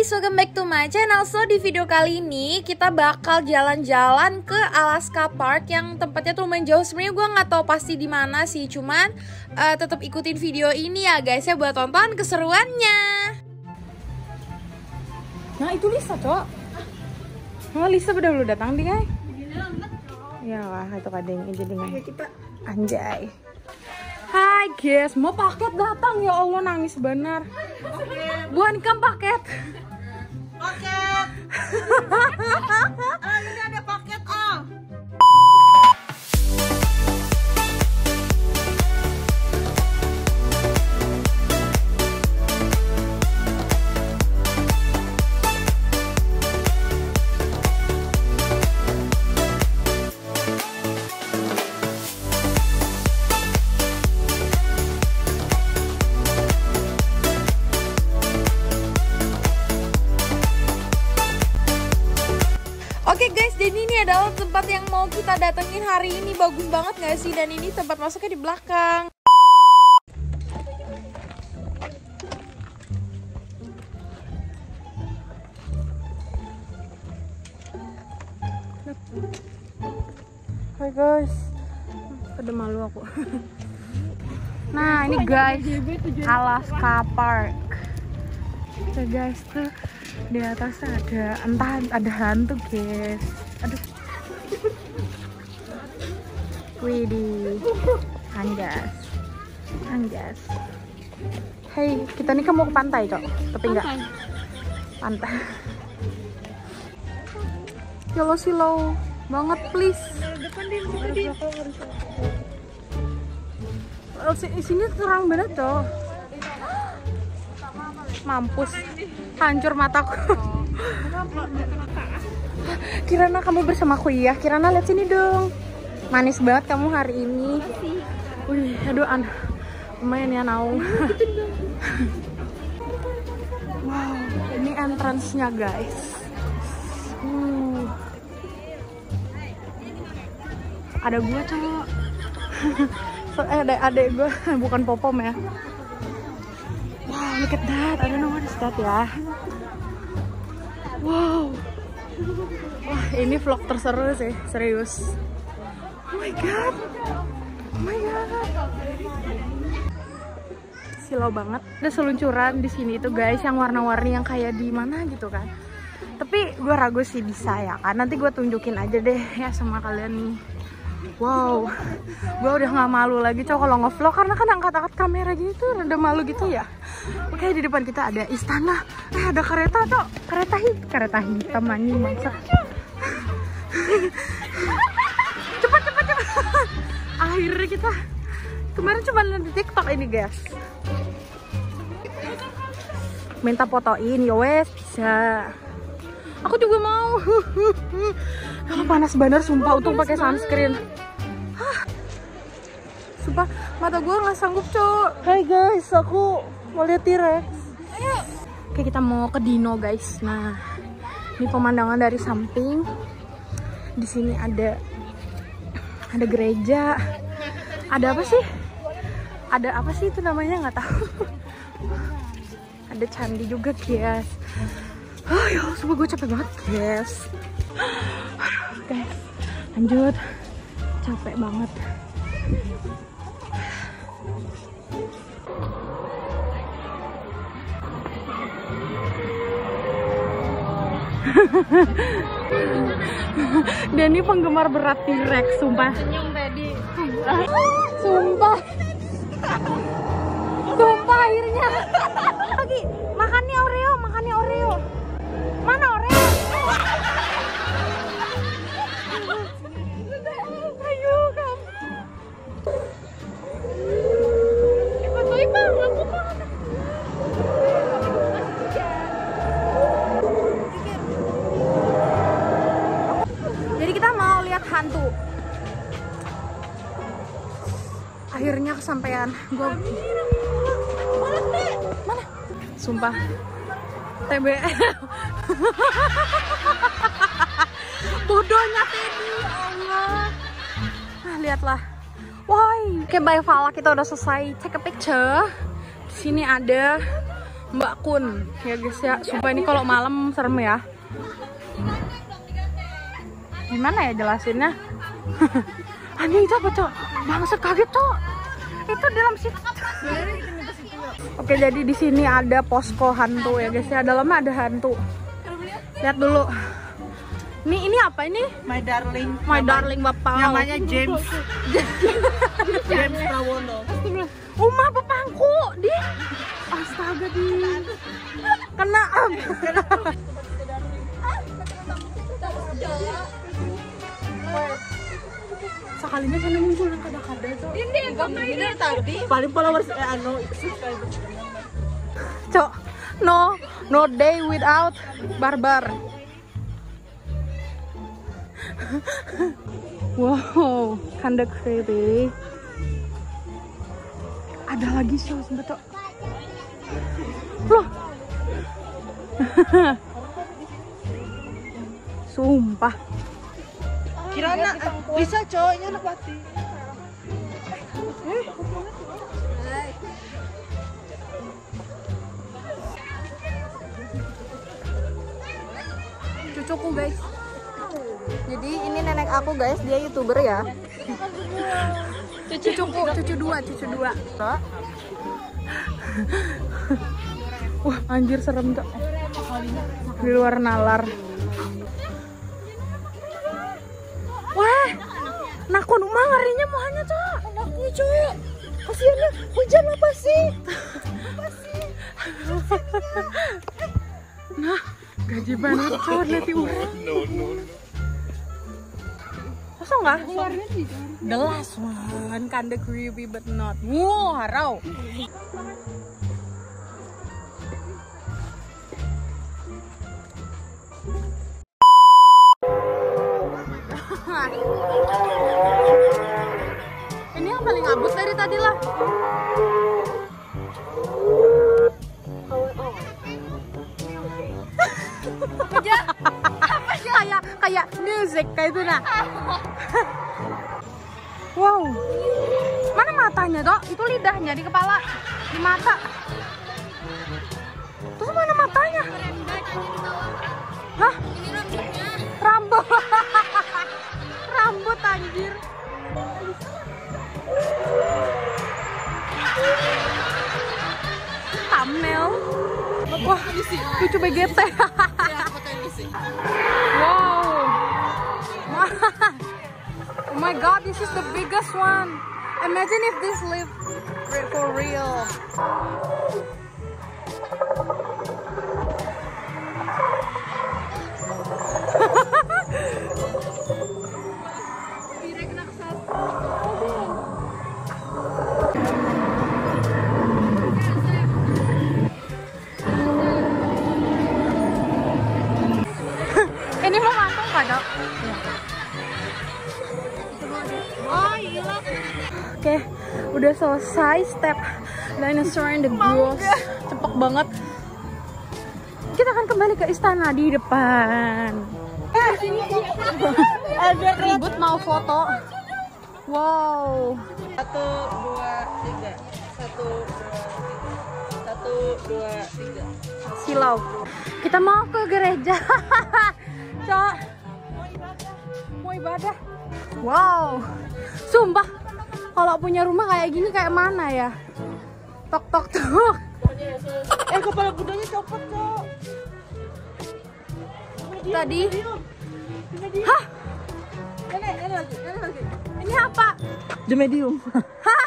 guys, welcome back to my channel. So di video kali ini kita bakal jalan-jalan ke Alaska Park Yang tempatnya tuh lumayan jauh. Sebenarnya gue nggak tahu pasti di mana sih Cuman uh, tetap ikutin video ini ya guys ya Buat tonton keseruannya. Nah itu Lisa cok Oh Lisa udah lu datang deh guys. Ya lah itu kadang ini dengan Anjay Hai guys, mau paket datang ya Allah nangis benar. Buan kam paket. Paket. ini ada paket mau kita datengin hari ini Bagus banget gak sih? Dan ini tempat masuknya di belakang. Hai guys. Ada malu aku. Nah ini guys Alaska Park. Tuh guys tuh di atas ada entah ada hantu guys. Aduh Widih anjas. Anjas. Hei kita nih mau ke pantai kok tapi enggak. Pantai. Ya lo silau banget please. Oh, si- sini terang banget cok. Mampus. Hancur mataku. Kirana kamu bersamaku ya. Kirana lihat sini dong manis banget kamu hari ini Wih, aduh an lumayan ya naung wow ini entrance-nya guys uh. ada gua cowok So, eh ada adek gua bukan popom ya Wow, look at that. I don't know what is that ya. Wow. Wah, ini vlog terseru sih, serius. Oh my god. Oh my god. Silau banget. Ada seluncuran di sini tuh guys yang warna-warni yang kayak di mana gitu kan. Tapi gue ragu sih bisa ya kan. Nanti gue tunjukin aja deh ya sama kalian nih. Wow, gue udah nggak malu lagi cowok kalau ngevlog karena kan angkat-angkat kamera gitu rada malu gitu ya. Oke di depan kita ada istana, eh ada kereta cok, kereta hit, kereta hitam anjing bangsa. Kita kemarin cuma di TikTok ini guys. Minta fotoin, yo wes bisa. Aku juga mau. Ah, panas banget sumpah untung pakai sunscreen. Hah. Sumpah mata gue nggak sanggup cok. Hai guys, aku mau lihat T-Rex. Oke kita mau ke Dino guys. Nah ini pemandangan dari samping. Di sini ada ada gereja. Ada apa sih? Ada apa sih itu namanya nggak tahu. ada candi juga guys. Oh ya, sumpah gue capek banget guys. Guys, lanjut. Capek banget. Dan ini penggemar berat T-Rex, sumpah. Sumpah. Sumpah akhirnya. Lagi Oreo, makannya Oreo. Akhirnya kesampaian. Gua mana? Sumpah. TBL. Bodohnya Teddy, Allah. Nah, lihatlah. Woi, oke bye Fala kita udah selesai take a picture. Di sini ada Mbak Kun ya guys ya sumpah ini kalau malam serem ya gimana ya jelasinnya anjing itu apa cok bangsat kaget cok itu dalam situ oke jadi di sini ada posko hantu ya guys. Ya dalamnya ada hantu. Lihat dulu. Ini ini apa ini? My darling. my darling bapak. Namanya James. James Prawono. Uma pepangku di astaga di kena sekalinya sana muncul yang kada-kada tuh. Paling followers eh subscribers. cok no no day without barbar. Wow kinda creepy. Ada lagi show sebetul loh. Sumpah Kira na bisa cowoknya anak pati. cucuku guys. Jadi ini nenek aku guys dia youtuber ya. Cucuku cucu dua cucu dua. Wah anjir serem tuh di luar nalar nakon umah ngarinya mohanya cok. Anakku cok. Kasiannya hujan apa sih? Nah gaji banget cok nanti urang kosong nggak? Gelas one. Kinda creepy but not. Wow harau. ini yang paling abut dari tadi lah. Kayak kayak music kayak itu nah. Wow. Mana matanya dok itu lidahnya di kepala di mata. Terus mana matanya? Hah? Rambut. Rambut anjir thumbnail? Wah lucu BGT wow. Oh my god this is the biggest one. Imagine if this live for real selesai step dinosaur in the ghost. Cepet banget. Kita akan kembali ke istana di depan. Ada Ribut mau foto. Wow. satu dua tiga satu dua tiga satu dua tiga. Silau. Kita mau ke gereja. Cok. Mau ibadah. Wow. Sumpah. Kalau punya rumah kayak gini kayak mana ya? Tok tok tok. Eh kepala kudanya copot cok. Tadi. Hah? Ini ini lagi ini lagi. Ini apa? The medium. Hah?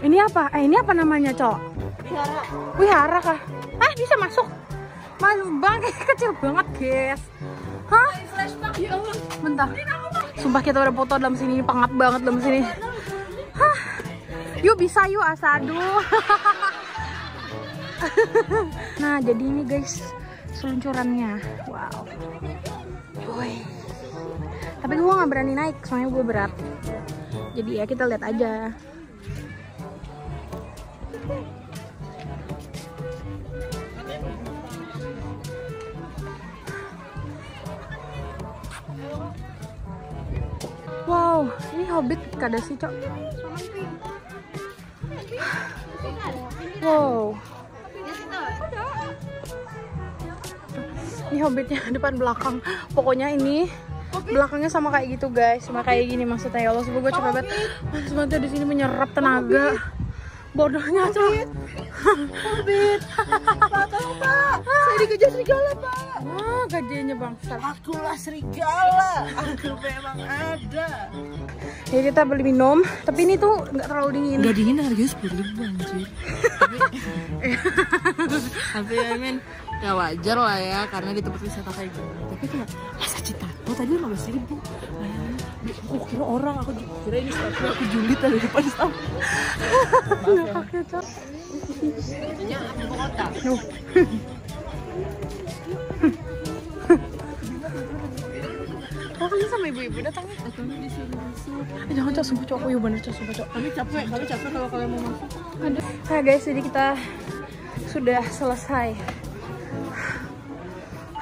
ini apa? Eh, ini apa namanya, Cok? Tiara. Wihara kah? Eh, bisa masuk? Masuk bang, kecil banget, guys. Hah? Ya Allah. Bentar. Sumpah kita udah foto dalam sini, pengap banget dalam sini. Hah? Yuk bisa yuk asadu. nah, jadi ini guys seluncurannya. Wow. Woi. Tapi gue nggak berani naik, soalnya gue berat. Jadi ya kita lihat aja. Hobbit kada sih, Cok? Wow. Ini hobbitnya depan belakang. Pokoknya ini belakangnya sama kayak gitu guys, sama kayak gini maksudnya ya Allah. Semoga gue capek banget. Ya di sini menyerap tenaga. Bodohnya tuh. Hobbit. Pak, tolong Pak. Saya dikejar serigala Pak. Wah, gajinya bangsat. Akulah serigala. Aku memang ada. Jadi kita beli minum, tapi ini tuh nggak terlalu dingin. Gak dingin harganya sepuluh ribu anjir. Tapi, tapi I mean, ya wajar lah ya karena di tempat wisata kayak gitu. Tapi kayak masa Citato tadi lima belas ribu. Aku kira orang, aku kira ini sepatu aku julid ada di depan staf. Maaf ya. Oh, kan sama ibu-ibu datangnya. Datangnya di sini masuk. Eh, jangan cok, sumpah cok. Oh iya bener cok, sumpah cok. Kami capek, kami capek kalau kalian mau masuk. Aduh. Nah guys, jadi kita sudah selesai.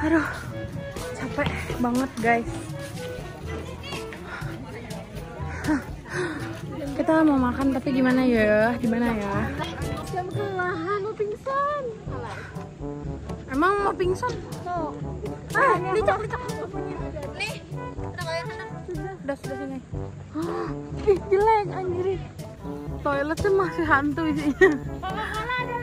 Aduh, capek banget guys. Kita mau makan tapi gimana ya? Gimana ya? Jam kelelahan mau pingsan. Emang mau pingsan? Ah, ini cok, ini cok. Nih, udah bayar sana. Sudah, sudah sini. Ah, ih, jelek anjir. Toiletnya masih hantu isinya. Coca-Cola adalah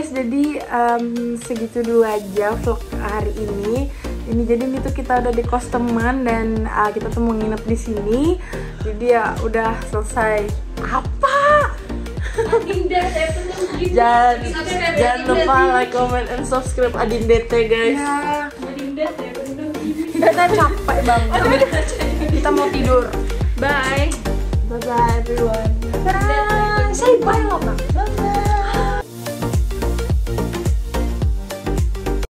Guys, jadi em, segitu dulu aja vlog hari ini. Ini jadi ini tuh kita udah di kos teman dan uh, kita tuh mau nginep di sini. Jadi ya udah selesai. Apa? jangan jangan lupa like, comment, and subscribe Adindete guys. Ya. Kita capek banget. Kita mau tidur. Bye. Bye bye everyone. Bye.